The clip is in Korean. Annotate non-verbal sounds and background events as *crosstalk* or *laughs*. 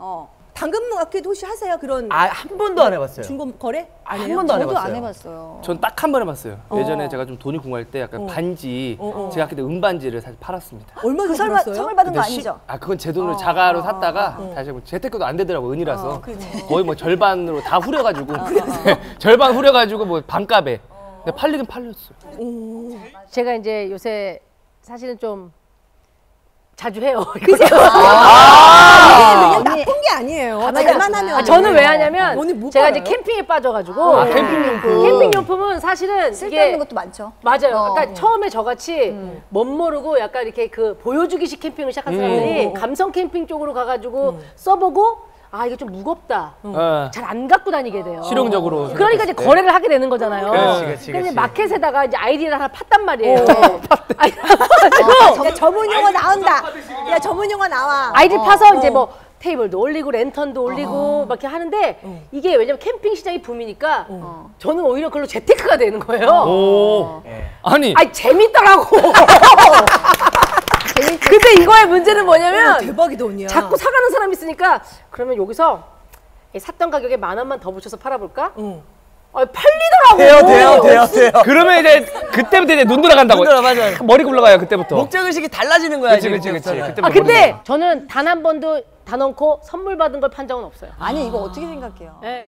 어. 당근 마켓 혹시 하세요? 그런 아 한 번도 안 해봤어요. 중고 거래? 안 한 해요? 번도 안 저도 해봤어요. 안 해봤어요. 전 딱 한 번 해봤어요. 어. 예전에 제가 좀 돈이 궁할 때 약간 어. 반지, 어, 어. 제가 그때 은반지를 사실 팔았습니다. 얼마 그나 설마 들었어요? 선물 받은 거 근데 시- 아니죠? 아 그건 제 돈으로 어, 자가로 어, 샀다가 어. 다시 뭐 재테크도 안 되더라고 은이라서 어. *laughs* 거의 뭐 절반으로 다 후려가지고 어, *laughs* 절반 후려가지고 뭐 반값에 근데 팔리긴 팔렸어. 제가 이제 요새 사실은 좀 자주 해요. *laughs* 아, 게아 니에요. 가만히 잘만 있구나. 하면. 아, 저는 왜 하냐면 언니 뭐 제가 이제 팔아요? 캠핑에 빠져가지고 아 캠핑 용품. 캠핑 용품은 사실은 쓸데없는 이게 것도 많죠. 맞아요. 어. 그러니까 처음에 저같이 못 모르고 약간 이렇게 그 보여주기식 캠핑을 시작한 사람들이 음. 감성 캠핑 쪽으로 가가지고 써보고 아 이게 좀 무겁다. 어, 잘안 갖고 다니게 돼요. 실용적으로. 그러니까 이제. 거래를 하게 되는 거잖아요. 그렇지, 그렇지, 그래서. 마켓에다가 이제 아이디를 하나 팠단 말이에요. 어, *laughs* *laughs* 야, 전문 용어 나온다. 야 전문 용어 나와. 아이디 어, 파서 어. 이제 뭐 테이블도 올리고 랜턴도 올리고 막 이렇게 하는데 이게 왜냐면 캠핑 시장이 붐이니까 저는 오히려 그걸로 재테크가 되는 거예요. 오. 예. 아니 아니 재밌더라고. *laughs* 근데 이거의 문제는 뭐냐면 대박이다 언니야. 자꾸 사가는 사람이 있으니까 그러면 여기서 이 샀던 가격에 만 원만 더 붙여서 팔아볼까? 응. 아 팔리더라고. 돼요 돼요 돼요 돼요. 그러면 이제 그때부터 이제 눈 돌아간다고. 눈 돌아, 맞아요. 머리 굴러가요 그때부터. 목적 의식이 달라지는 거야 그치 지금. 그치 그치. 그때부터 아 근데 저는 단 한 번도 다 넣고 선물 받은 걸 판 적은 없어요. 아니 이거 어떻게 생각해요? 네.